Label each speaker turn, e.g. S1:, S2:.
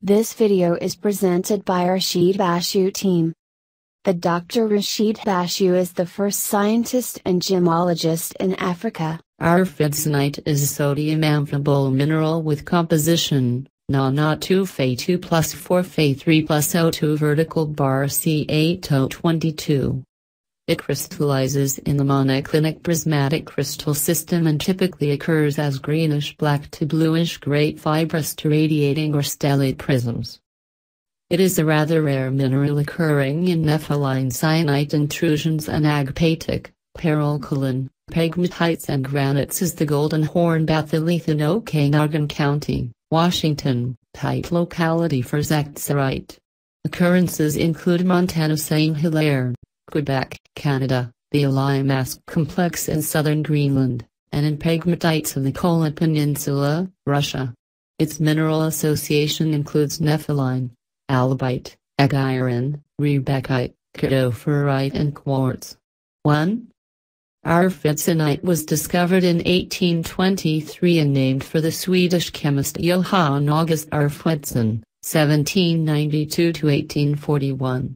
S1: This video is presented by Rashid Bashu team. The Dr. Rashid Bashu is the first scientist and gemologist in Africa.
S2: Arfvedsonite is a sodium amphibole mineral with composition, Na Na 2 Fe 2 plus 4 Fe 3 plus O2 vertical bar C8O22. It crystallizes in the monoclinic prismatic crystal system and typically occurs as greenish-black to bluish-gray fibrous to radiating or stellate prisms. It is a rather rare mineral occurring in nepheline syenite intrusions and agpaitic, peralkaline, pegmatites and granites is the golden horn batholith in Okanogan County, Washington, type locality for zektzerite. Occurrences include Montana Saint Hilaire, Quebec, Canada, the Ilímaussaq complex in southern Greenland, and in pegmatites of the Kola Peninsula, Russia. Its mineral association includes nepheline, albite, aegirine, riebeckite, katophorite and quartz. 1. Arfvedsonite was discovered in 1823 and named for the Swedish chemist Johan August Arfwedson, 1792 to 1841.